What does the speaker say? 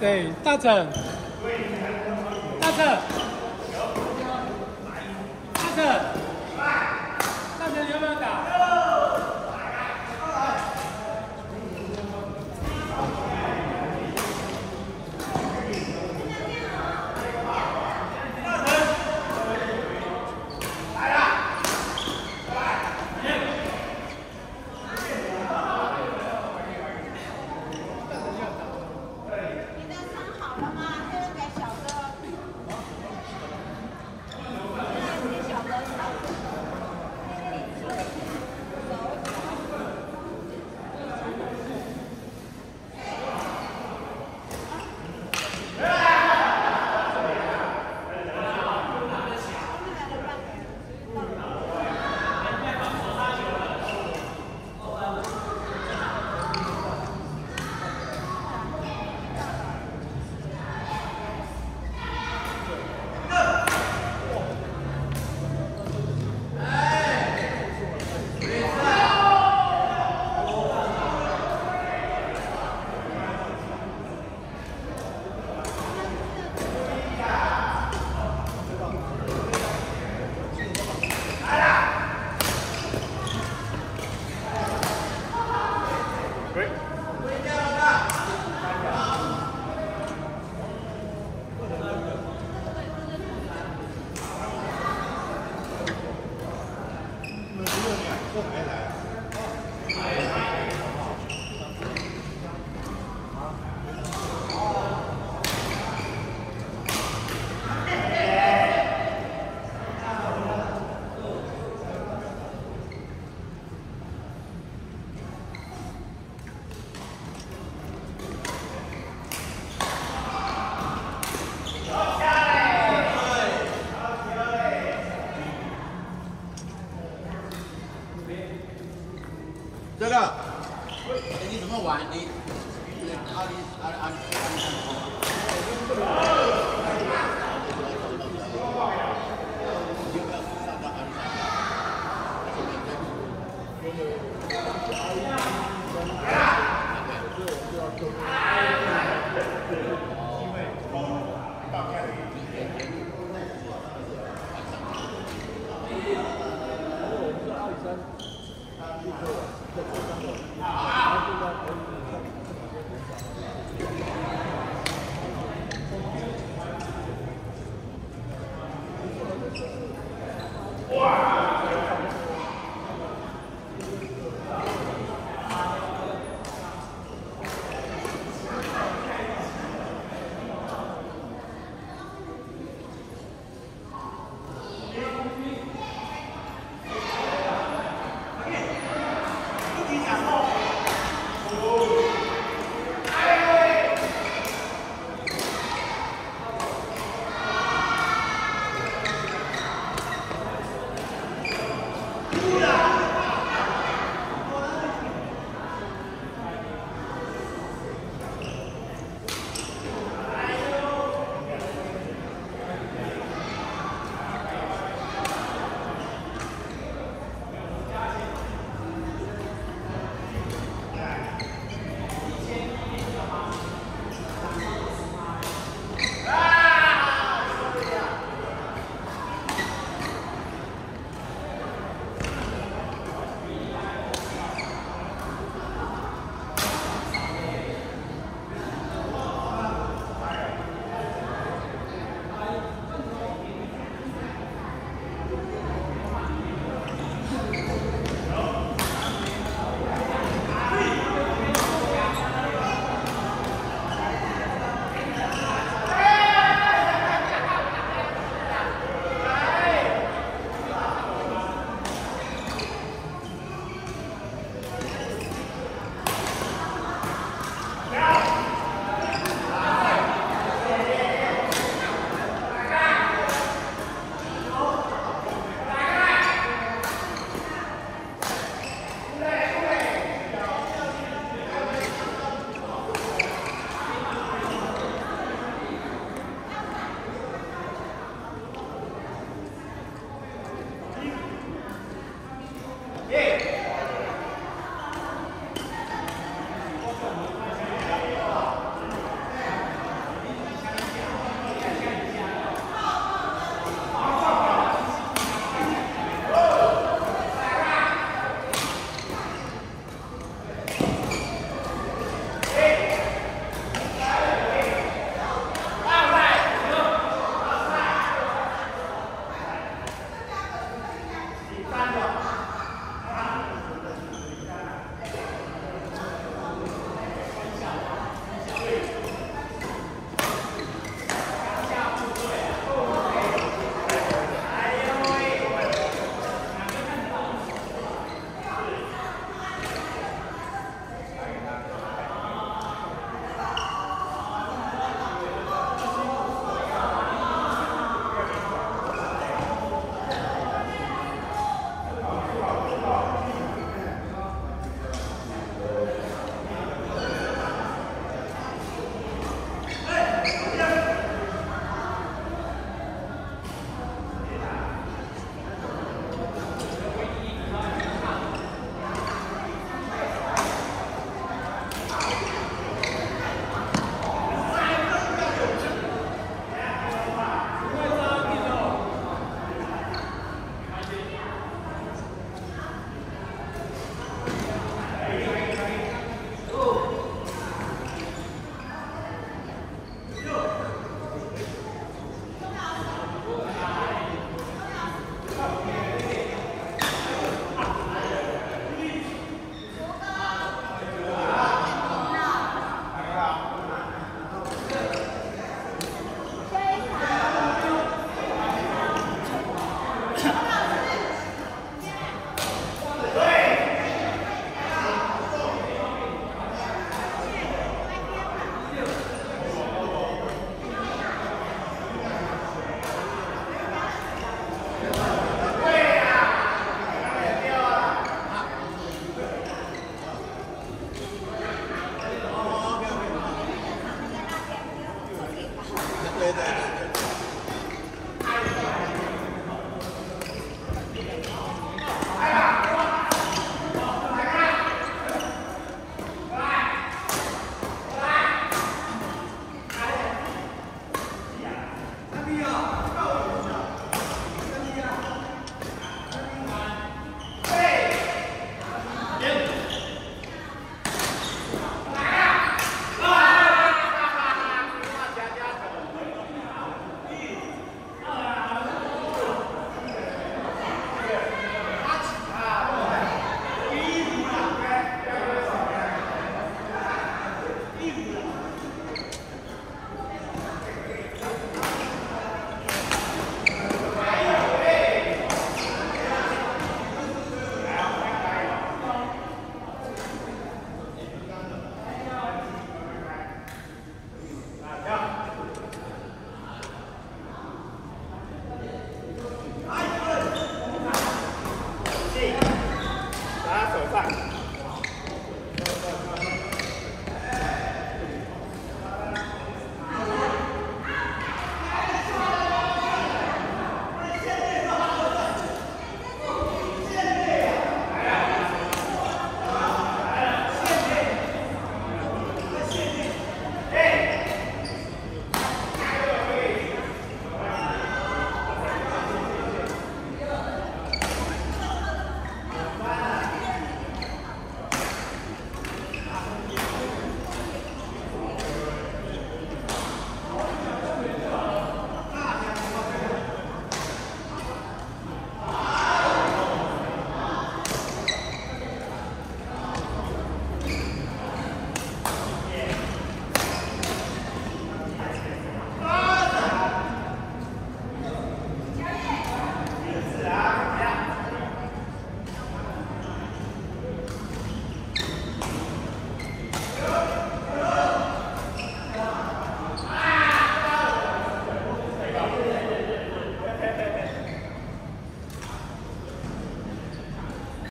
对大展大展大展 Eso เมื่อวานนี้เอาดีเอาเอาเอา Wow!